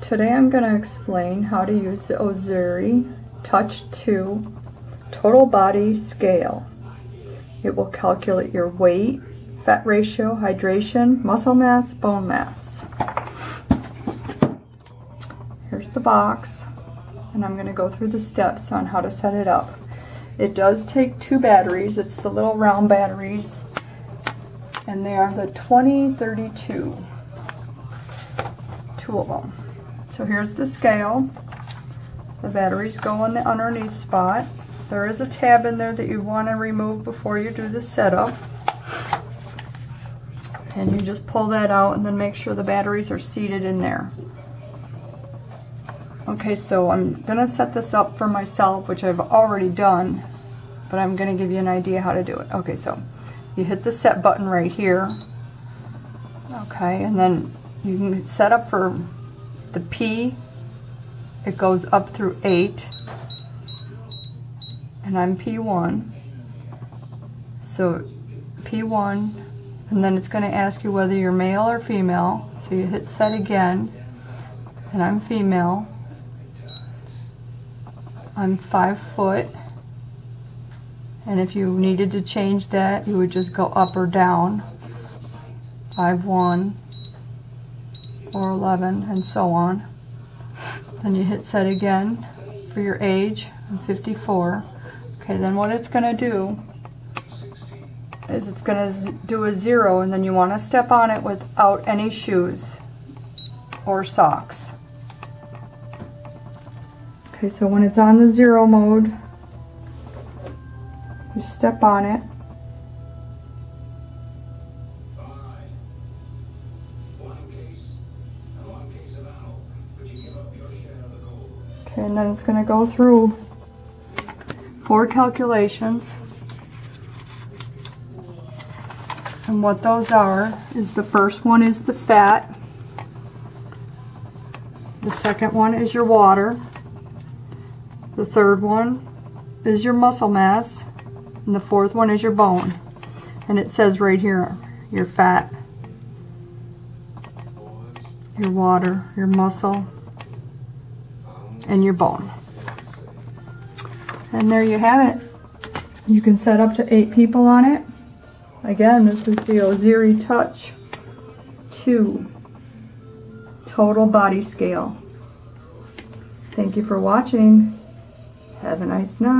Today I'm going to explain how to use the Ozeri Touch 2 Total Body Scale. It will calculate your weight, fat ratio, hydration, muscle mass, bone mass. Here's the box and I'm going to go through the steps on how to set it up. It does take two batteries. It's the little round batteries and they are the 2032. Two of them. So here's the scale. The batteries go in the underneath spot. There is a tab in there that you want to remove before you do the setup. And you just pull that out and then make sure the batteries are seated in there. Okay, so I'm going to set this up for myself, which I've already done, but I'm going to give you an idea how to do it. Okay, so you hit the set button right here. Okay, and then you can set up for the P, it goes up through 8, and I'm P1. So P1, and then it's going to ask you whether you're male or female. So you hit set again, and I'm female. I'm 5 foot. And if you needed to change that, you would just go up or down. 5 1 or 11 and so on. Then you hit set again for your age, I'm 54. Okay, then what it's going to do is it's going to do a zero and then you want to step on it without any shoes or socks. Okay, so when it's on the zero mode, you step on it Okay, and then it's going to go through four calculations. And what those are is the first one is the fat. The second one is your water. The third one is your muscle mass. And the fourth one is your bone. And it says right here, your fat, your water, your muscle, and your bone. And there you have it. You can set up to eight people on it. Again, this is the Ozeri Touch 2 Total Body Scale. Thank you for watching. Have a nice night.